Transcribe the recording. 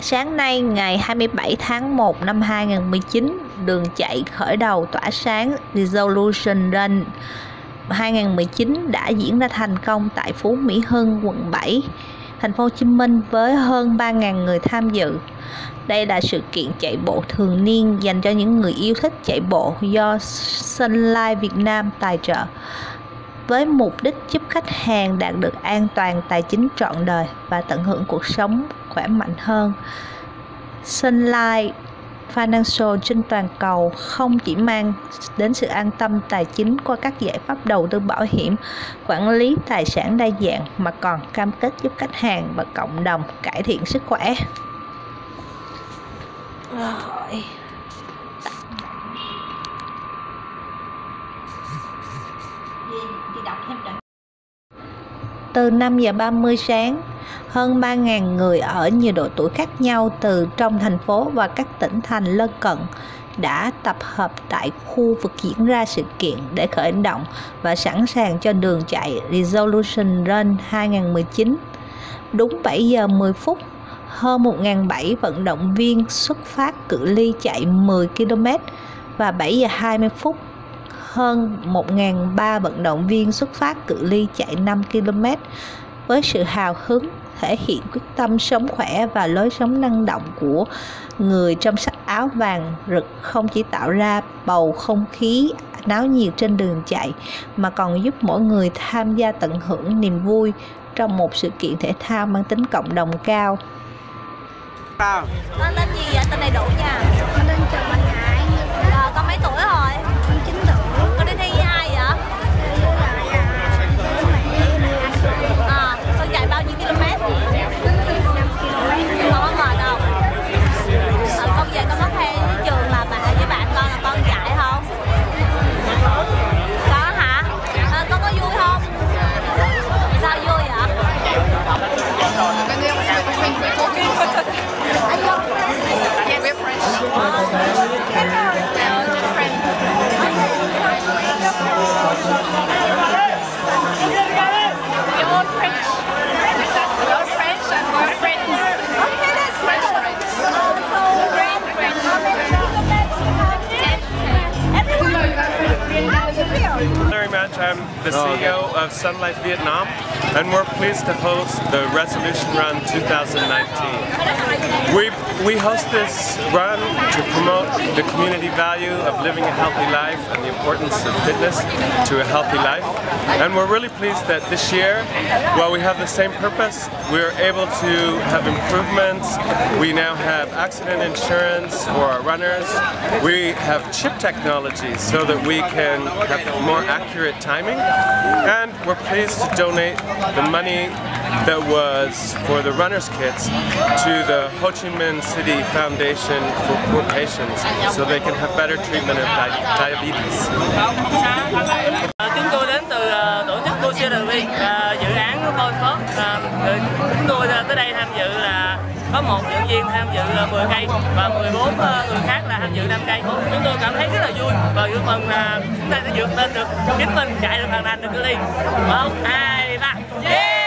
Sáng nay ngày 27 tháng 1 năm 2019, đường chạy khởi đầu tỏa sáng Resolution Run 2019 đã diễn ra thành công tại Phú Mỹ Hưng, quận 7, thành phố Hồ Chí Minh với hơn 3.000 người tham dự. Đây là sự kiện chạy bộ thường niên dành cho những người yêu thích chạy bộ do Sun Life Việt Nam tài trợ với mục đích giúp khách hàng đạt được an toàn tài chính trọn đời và tận hưởng cuộc sống khỏe mạnh hơn. Sun Life Financial trên toàn cầu không chỉ mang đến sự an tâm tài chính qua các giải pháp đầu tư bảo hiểm, quản lý tài sản đa dạng mà còn cam kết giúp khách hàng và cộng đồng cải thiện sức khỏe. Rồi. Từ 5 giờ 30 sáng, hơn 3.000 người ở nhiều độ tuổi khác nhau từ trong thành phố và các tỉnh thành lân cận đã tập hợp tại khu vực diễn ra sự kiện để khởi động và sẵn sàng cho đường chạy Resolution Run 2019. Đúng 7 giờ 10 phút, hơn 1.700 vận động viên xuất phát cự ly chạy 10 km và 7 giờ 20 phút hơn 1.300 vận động viên xuất phát cự ly chạy 5 km với sự hào hứng thể hiện quyết tâm sống khỏe và lối sống năng động của người trong sắc áo vàng rực không chỉ tạo ra bầu không khí náo nhiệt trên đường chạy mà còn giúp mỗi người tham gia tận hưởng niềm vui trong một sự kiện thể thao mang tính cộng đồng cao. Tên tên gì vậy? Tên đầy đủ nha. Mình tên Trần Văn I'm the oh, CEO of Sun Life Vietnam, and we're pleased to host the Resolution Run 2019. We, we host this run to promote the community value of living a healthy life and the importance of fitness to a healthy life. And we're really pleased that this year, while we have the same purpose, we're able to have improvements. We now have accident insurance for our runners. We have chip technology so that we can have more accurate And we're pleased to donate the money that was for the runners kits to the Ho Chi Minh City Foundation for Poor Patients so they can have better treatment of di- diabetes. Là có một diễn viên tham dự là 10 cây và 14 ờ, người khác là tham dự 5 cây. Chúng tôi cảm thấy rất là vui và vui mừng là chúng ta sẽ vượt lên được chính mình chạy được hoàn thành được cự ly. Một, hai, ba. Yeah!